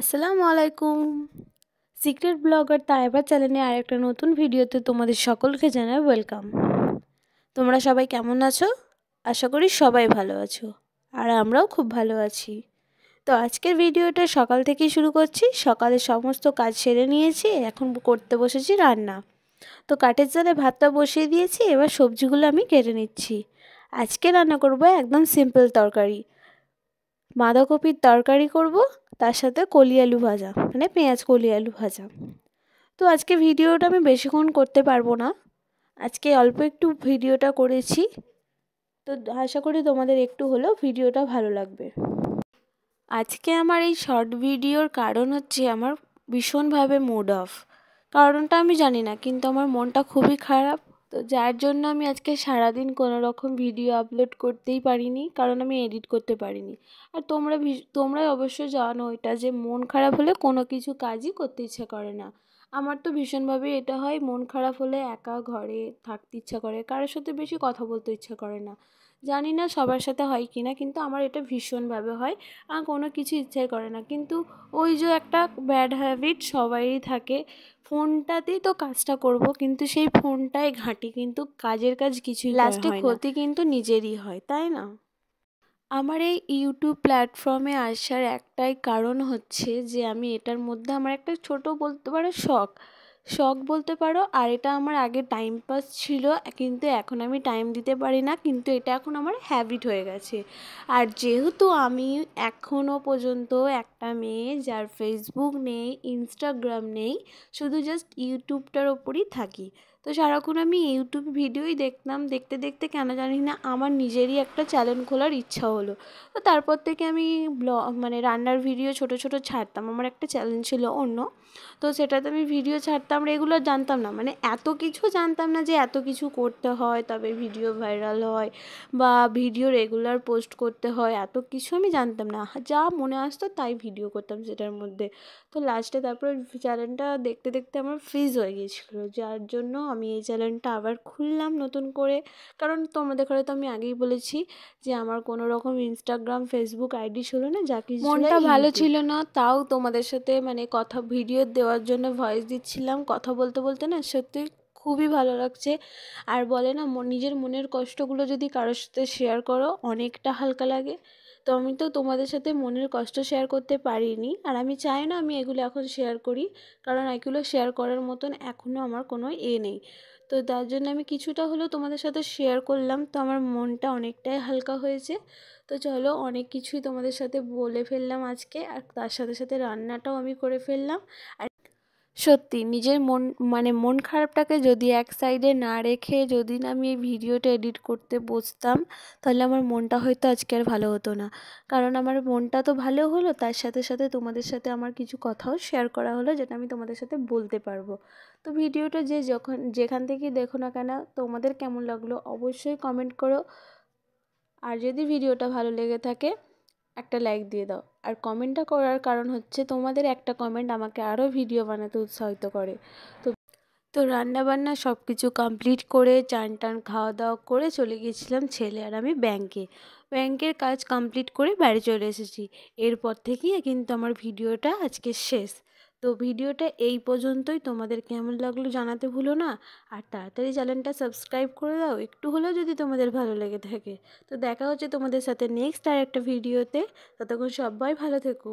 আসসালামু আলাইকুম। Secret blogger Taiba চ্যানেলে আরেকটা নতুন ভিডিওতে তোমাদের সকলকে জানাই ওয়েলকাম। তোমরা সবাই কেমন আছো? আশা করি সবাই ভালো আছো, আর আমরাও খুব ভালো আছি। তো আজকের ভিডিওটা সকাল থেকেই শুরু করছি। সকালে সমস্ত কাজ সেরে নিয়েছি, এখন করতে বসেছি রান্না। তো কাঠের জালে ভাতটা বসিয়ে দিয়েছি, এবার সবজিগুলো আমি কেটে নিচ্ছি। আজকে রান্না করব একদম সিম্পল তরকারি। বাঁধাকপির তরকারি করব তার সাথে কলি আলু ভাজা মানে পেঁয়াজ কলি আলু ভাজা। তো আজকে ভিডিওটা আমি বেশিক্ষণ করতে পারব না। আজকে অল্প একটু ভিডিওটা করেছি। তো আশা করি তোমাদের একটু হলেও ভিডিওটা ভালো লাগবে। আজকে আমার এই শর্ট ভিডিওর কারণ হচ্ছে আমার ভীষণভাবে মুড অফ কারণটা আমি জানি না, কিন্তু আমার মনটা খুবই খারাপ। তো যার জন্য আমি আজকে সারাদিন কোনো রকম ভিডিও আপলোড করতেই পারিনি, কারণ আমি এডিট করতে পারিনি। আর তোমরা তোমরা অবশ্যই জানো এটা যে মন খারাপ হলে কোনো কিছু কাজই করতে ইচ্ছে করে না। আমার তো ভীষণভাবে এটা হয়, মন খারাপ হলে একা ঘরে থাকতে ইচ্ছা করে, কারোর সাথে বেশি কথা বলতে ইচ্ছা করে না। জানি না সবার সাথে হয় কি না কিন্তু আমার এটা ভীষণভাবে হয়। আর কোনো কিছু ইচ্ছাই করে না। কিন্তু ওই যে একটা ব্যাড হ্যাবিট সবারই থাকে। ফোনটাতেই তো কাজটা করব কিন্তু সেই ফোনটায় ঘাঁটি কিন্তু কাজের কাজ কিছুই লাস্টে ক্ষতি কিন্তু নিজেরই হয় তাই না? আমার এই ইউটিউব প্ল্যাটফর্মে আসার একটাই কারণ হচ্ছে যে আমি এটার মধ্যে আমার একটা ছোট বলতে পারো শখ। শখ বলতে পারো, আর এটা আমার আগে টাইম পাস ছিল, কিন্তু এখন আমি টাইম দিতে পারি না, কিন্তু এটা এখন আমার হ্যাবিট হয়ে গেছে। আর যেহেতু আমি এখনও পর্যন্ত একটা মেয়ে, যার ফেসবুক নেই ইনস্টাগ্রাম নেই, শুধু জাস্ট ইউটিউবটার ওপরই থাকি। তো সারাক্ষণ আমি ইউটিউব ভিডিওই দেখতাম। দেখতে দেখতে কেন জানি না আমার নিজেরই একটা চ্যানেল খোলার ইচ্ছা হলো। তো তারপর থেকে আমি ব্ল মানে রান্নার ভিডিও ছোট ছোট ছাড়তাম। আমার একটা চ্যালেঞ্জ ছিল অন্য। তো সেটাতে আমি ভিডিও ছাড়তাম রেগুলার জানতাম না। মানে এত কিছু জানতাম না যে এত কিছু করতে হয়, তবে ভিডিও ভাইরাল হয় বা ভিডিও রেগুলার পোস্ট করতে হয়, এত কিছু আমি জানতাম না। যা মনে আসতো তাই ভিডিও করতাম সেটার মধ্যে। তো লাস্টে তারপর চ্যানেলটা দেখতে দেখতে আমার ফ্রিজ হয়ে গিয়েছিল। যার জন্য আমি এই চ্যানেলটা আবার খুললাম নতুন করে। কারণ তোমাদের ঘরে তো আমি আগেই বলেছি যে আমার কোনো রকম ইনস্টাগ্রাম ফেসবুক আইডি ছিল না যা কিছু মনটা ভালো ছিল না তাও তোমাদের সাথে মানে কথা ভিডিও দেওয়ার জন্য ভয়েস দিচ্ছিলাম। কথা বলতে বলতে না সত্যি খুবই ভালো লাগছে। আর বলে না নিজের মনের কষ্টগুলো যদি কারোর সাথে শেয়ার করো অনেকটা হালকা লাগে। তো আমি তো তোমাদের সাথে মনের কষ্ট শেয়ার করতে পারিনি। আর আমি চাই না আমি এগুলো এখন শেয়ার করি, কারণ এগুলো শেয়ার করার মতন এখনও আমার কোনো এ নেই। তো তার জন্য আমি কিছুটা হলেও তোমাদের সাথে শেয়ার করলাম, তো আমার মনটা অনেকটাই হালকা হয়েছে। তো চলো অনেক কিছুই তোমাদের সাথে বলে ফেললাম আজকে, আর তার সাথে সাথে রান্নাটাও আমি করে ফেললাম। আর সত্যি, নিজের মন মানে মন খারাপটাকে যদি এক সাইডে না রেখে যদি না আমি এই ভিডিওটা এডিট করতে বসতাম, তাহলে আমার মনটা হয়তো আজকে আর ভালো হতো না। কারণ আমার মনটা তো ভালো হলো, তার সাথে সাথে তোমাদের সাথে আমার কিছু কথাও শেয়ার করা হলো, যেটা আমি তোমাদের সাথে বলতে পারব। তো ভিডিওটা যে যখন, যেখান থেকেই দেখো না কেন, তোমাদের কেমন লাগল অবশ্যই কমেন্ট করো। আর যদি ভিডিওটা ভালো লেগে থাকে একটা লাইক দিয়ে দাও। আর কমেন্টটা করার কারণ হচ্ছে তোমাদের একটা কমেন্ট আমাকে আরও ভিডিও বানাতে উৎসাহিত করে। তো তো রান্নাবান্না সব কিছু কমপ্লিট করে চান টান খাওয়া দাওয়া করে চলে গিয়েছিলাম ছেলে আর আমি ব্যাংকে ব্যাংকের কাজ কমপ্লিট করে বাড়ি চলে এসেছি। এরপর থেকেই কিন্তু আমার ভিডিওটা আজকে শেষ। তো ভিডিওটা এই পর্যন্তই। তোমাদের কেমন লাগল জানাতে ভুলো না। আর তাড়াতাড়ি চ্যানেলটা সাবস্ক্রাইব করে দাও। একটু হলেও যদি তোমাদের ভালো লেগে থাকে। তো দেখা হচ্ছে তোমাদের সাথে নেক্সট আর একটা ভিডিওতে। ততক্ষণ সবাই ভালো থেকো।